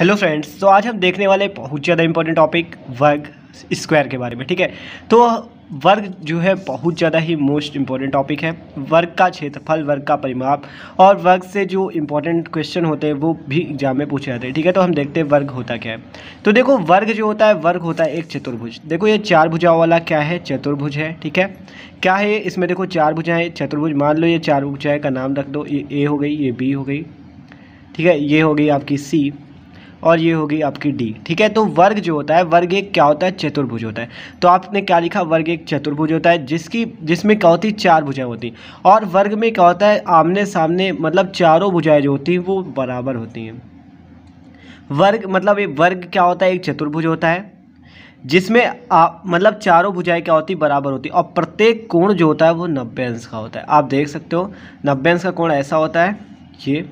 Hello friends तो आज हम देखने वाले बहुत ज़्यादा इंपॉर्टेंट टॉपिक वर्ग स्क्वायर के बारे में, ठीक है? तो वर्ग जो है बहुत ज़्यादा ही मोस्ट इंपॉर्टेंट टॉपिक है। वर्ग का क्षेत्रफल, वर्ग का परिमाप और वर्ग से जो इंपॉर्टेंट क्वेश्चन होते हैं, वो भी एग्ज़ाम में पूछे जाते हैं, ठीक है? तो हम देखते हैं वर्ग होता क्या है। तो देखो, वर्ग जो होता है, वर्ग होता है एक चतुर्भुज। देखो, ये चार भुजाओं वाला क्या है? चतुर्भुज है, ठीक है? क्या है इसमें देखो चार भुजाएँ, चतुर्भुज मान लो, ये चार भुजाएँ का नाम रख दो, ये ए हो गई, ये बी हो गई, ठीक है? ये हो गई आपकी सी और ये होगी आपकी डी ठीक है? तो वर्ग जो होता है, वर्ग एक क्या होता है? चतुर्भुज होता है। तो आपने क्या लिखा? वर्ग एक चतुर्भुज होता है, जिसकी, जिसमें क्या होती? है चार भुजाएँ होती। और वर्ग में क्या होता है? आमने सामने मतलब चारों भुजाएँ जो होती हैं, वो बराबर होती हैं। वर्ग मतलब ये वर्ग क्या होता है? एक चतुर्भुज होता है, जिसमें आप मतलब चारों भुजाएँ क्या होती? बराबर होती। और प्रत्येक कोण जो होता है, वो नब्बे अंश का होता है। आप देख सकते हो, नब्बे अंश का कोण ऐसा होता है, ये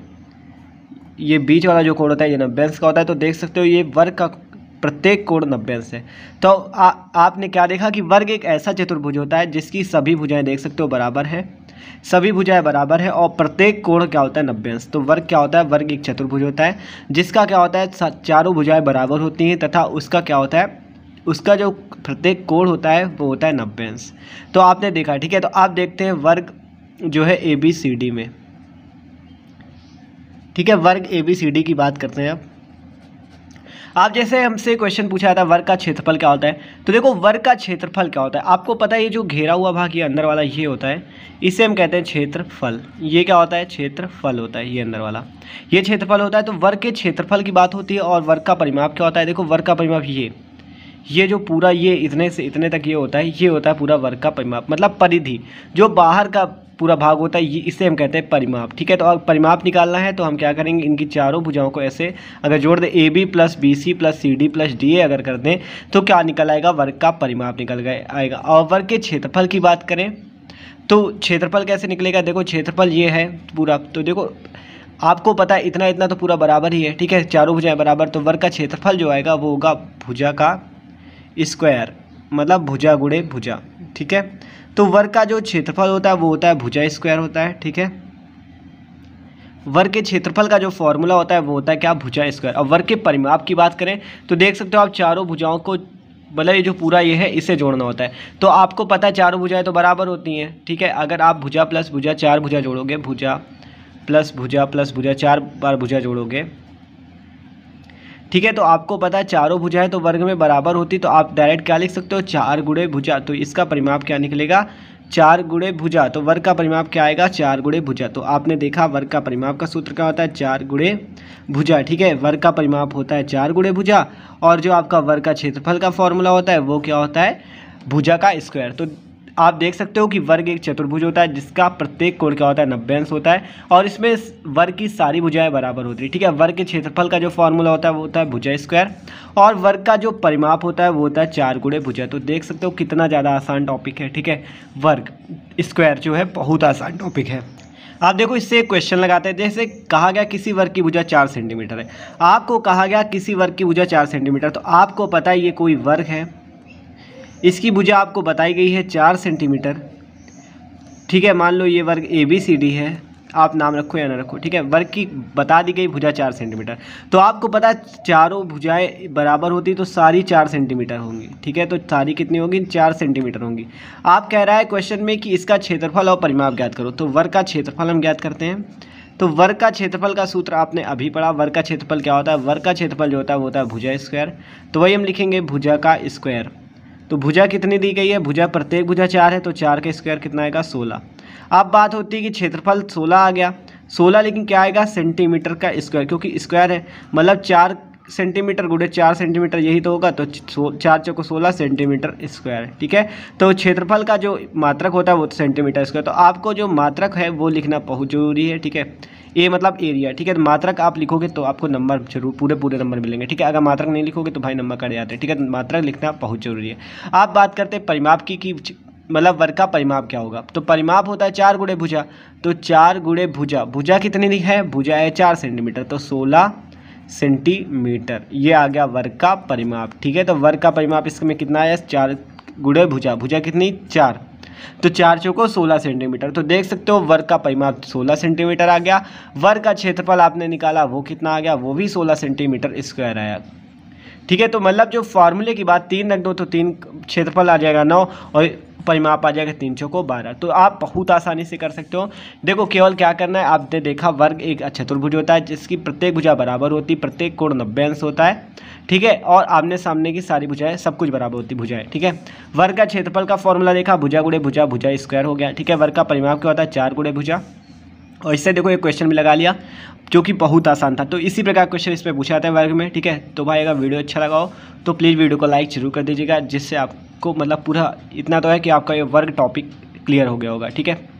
ये बीच वाला जो कोड होता है ये नब्बे अंश का होता है तो देख सकते हो ये वर्ग का प्रत्येक कोण नब्बे अंश है। तो आ, आपने क्या देखा कि वर्ग एक ऐसा चतुर्भुज होता है जिसकी सभी भुजाएँ देख सकते हो बराबर है। सभी भुजाएँ बराबर है और प्रत्येक कोण क्या होता है नब्बे अंश तो वर्ग क्या होता है? वर्ग एक चतुर्भुज होता है जिसका क्या होता है चारों भुजाएँ बराबर होती हैं तथा उसका क्या होता है उसका जो प्रत्येक कोण होता है वो होता है नब्बे अंश तो आपने देखा ठीक है? तो आप देखते हैं वर्ग जो है ए बी सी डी में। ठीक है, वर्ग ए बी सी डी की बात करते हैं अब। आप जैसे हमसे क्वेश्चन पूछा था वर्ग का क्षेत्रफल क्या होता है? तो देखो, वर्ग का क्षेत्रफल क्या होता है? आपको पता है ये जो घेरा हुआ भाग ये अंदर वाला ये होता है, इसे हम कहते हैं क्षेत्रफल। ये क्या होता है? क्षेत्रफल होता है, ये अंदर वाला। ये क्षेत्रफल होता है तो वर्ग के क्षेत्रफल की बात होती है और वर्ग का परिमाप क्या होता है? देखो, वर्ग का परिमाप ये। ये जो पूरा ये इतने से इतने तक ये होता है, ये होता है पूरा वर्ग का परिमाप मतलब परिधि। जो बाहर का पूरा भाग होता है इसे हम कहते हैं परिमाप। ठीक है तो अब परिमाप निकालना है तो हम क्या करेंगे, इनकी चारों भुजाओं को ऐसे अगर जोड़ दें A B plus B C plus C D plus D A अगर कर दें तो क्या निकल आएगा, वर्ग का परिमाप निकल गए आएगा। और वर्ग के क्षेत्रफल की बात करें तो क्षेत्रफल कैसे निकलेगा? देखो, क्षेत्रफल ये है, पूरा तो देखो, आपको पता है, इतना इतना तो पूरा बराबर ही है, ठीक है, चारों भुजाएँ बराबर तो वर्ग का क्षेत्रफल जो आएगा, वो होगा भुजा का स्क्वायर मतलब भुजा गुड़े भुजा, ठीक है? तो वर्ग का जो क्षेत्रफल होता है, वो होता है भुजा स्क्वायर होता है, ठीक है? वर्ग के क्षेत्रफल का जो फॉर्मूला होता है, वो होता है क्या? भुजा स्क्वायर और वर्ग के परिमाप की बात करें तो देख सकते हो आप चारों भुजाओं को मतलब ये जो पूरा ये है, इसे जोड़ना होता है। तो आपको पता है चारों भुजाएँ तो बराबर होती हैं, ठीक है? अगर आप भुजा प्लस भुजा, चार भुजा जोड़ोगे, भुजा प्लस भुजा प्लस भुजा, चार बार भुजा जोड़ोगे ठीक है तो आपको पता है चारों भुजाएँ तो वर्ग में बराबर होती तो आप डायरेक्ट क्या लिख सकते हो? चार गुड़े भुजा। तो इसका परिमाप क्या निकलेगा? चार गुड़े भुजा। तो वर्ग का परिमाप क्या आएगा? चार गुड़े भुजा। तो आपने देखा वर्ग का परिमाप का सूत्र क्या होता है? चार गुड़े भुजा। ठीक है, वर्ग का परिमाप होता है चार गुड़े भुजा। और जो आपका वर्ग का क्षेत्रफल का फॉर्मूला होता है, वो क्या होता है? भुजा का स्क्वायर तो आप देख सकते हो कि वर्ग एक चतुर्भुज होता है, जिसका प्रत्येक कोण क्या होता है? नब्बे अंश होता है। और इसमें वर्ग की सारी भुजाएँ बराबर होती है, ठीक है? वर्ग के क्षेत्रफल का जो फॉर्मूला होता है, वो होता है भुजा स्क्वायर और वर्ग का जो परिमाप होता है, वो होता है चार गुड़े भुजा तो देख सकते हो कितना ज़्यादा आसान टॉपिक है, ठीक है? वर्ग स्क्वायर जो है, बहुत आसान टॉपिक है। आप देखो, इससे एक क्वेश्चन लगाते हैं। जैसे कहा गया किसी वर्ग की भुजा चार सेंटीमीटर है। आपको कहा गया किसी वर्ग की भुजा चार सेंटीमीटर तो आपको पता है ये कोई वर्ग है? इसकी भुजा आपको बताई गई है चार सेंटीमीटर। ठीक है, मान लो ये वर्ग ए बी सी डी है। आप नाम रखो या ना रखो, ठीक है? वर्ग की बता दी गई भुजा चार सेंटीमीटर। तो आपको पता है, चारों भुजाएँ बराबर होती तो सारी चार सेंटीमीटर होंगी, ठीक है? तो सारी कितनी होगी? चार सेंटीमीटर होंगी। आप कह रहा है क्वेश्चन में कि इसका क्षेत्रफल और परिमाप ज्ञात करो। तो वर्ग का क्षेत्रफल हम ज्ञात करते हैं। तो वर्ग का क्षेत्रफल का सूत्र आपने अभी पढ़ा। वर्ग का क्षेत्रफल क्या होता है? वर्ग का क्षेत्रफल जो होता है, वो होता है भुजा स्क्वायर। तो वही हम लिखेंगे भुजा का स्क्वायर। तो भुजा कितनी दी गई है? भुजा प्रत्येक भुजा चार है तो चार का स्क्वायर कितना आएगा? सोलह। अब बात होती है कि क्षेत्रफल सोलह आ गया। सोलह लेकिन क्या आएगा? सेंटीमीटर का स्क्वायर क्योंकि स्क्वायर है। मतलब चार सेंटीमीटर गुड़े चार सेंटीमीटर यही तो होगा तो चार चौको सोलह सेंटीमीटर स्क्वायर ठीक है? तो क्षेत्रफल का जो मात्रक होता है, वो सेंटीमीटर स्क्वायर तो आपको जो मात्रक है, वो लिखना बहुत ज़रूरी है, ठीक है? ए मतलब एरिया ठीक है? तो मात्रक आप लिखोगे तो आपको नंबर ज़रूर, पूरे पूरे नंबर मिलेंगे, ठीक है? अगर मात्रक नहीं लिखोगे तो भाई नंबर कट जाते हैं, ठीक है? मात्रक लिखना बहुत ज़रूरी है। आप बात करते हैं परिमाप की, कि मतलब वर्ग का परिमाप क्या होगा? तो परिमाप होता है चार गुड़े भुजा। तो चार गुड़े भुजा भुजा कितनी है? भुजा है चार सेंटीमीटर तो सोलह सेंटीमीटर ये आ गया वर्ग का परिमाप, ठीक है? तो वर्ग का परिमाप इसमें कितना आया? चार गुड़े भुजा भुजा कितनी? चार। तो चार चौको सोलह सेंटीमीटर। तो देख सकते हो वर्ग का परिमाप सोलह सेंटीमीटर आ गया। वर्ग का क्षेत्रफल आपने निकाला, वो कितना आ गया? वो भी सोलह सेंटीमीटर स्क्वायर आया ठीक है तो मतलब जो फॉर्मूले की बात, तीन रख दो तो तीन क्षेत्रफल आ जाएगा नौ और परिमाप आ जाएगा तीन को बारह। तो आप बहुत आसानी से कर सकते हो। देखो, केवल क्या करना है, आपने देखा वर्ग एक चतुर्भुज होता है, जिसकी प्रत्येक भुजा बराबर होती है प्रत्येक कोण नब्बे अंश होता है, ठीक है? और आमने सामने की सारी भुजाएँ सब कुछ बराबर होती, भुजाएँ, ठीक है? वर्ग का क्षेत्रफल का फॉर्मूला देखा, भुजा गुड़े भुजा भुजा स्क्वायर हो गया, ठीक है? वर्ग का परिमाप क्या होता है? चार गुड़े भुजा। और इससे देखो, एक क्वेश्चन भी लगा लिया, जो कि बहुत आसान था। तो इसी प्रकार क्वेश्चन इस पर पूछा जाता है वर्ग में, ठीक है? तो भाई, अगर वीडियो अच्छा लगा हो तो प्लीज़ वीडियो को लाइक ज़रूर कर दीजिएगा, जिससे आपको मतलब पूरा इतना तो है कि आपका ये वर्क टॉपिक क्लियर हो गया होगा, ठीक है?